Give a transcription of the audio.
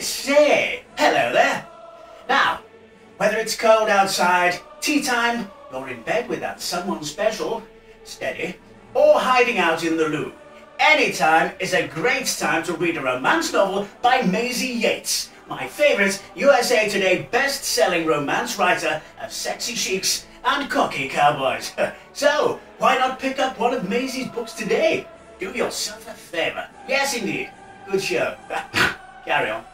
say, hello there. Now, whether it's cold outside, tea time, or in bed with that someone special, steady, or hiding out in the loo, any time is a great time to read a romance novel by Maisey Yates, my favourite USA Today best-selling romance writer of sexy chicks and cocky cowboys. so, why not pick up one of Maisey's books today? Do yourself a favour. Yes, indeed. Good show. Carry on.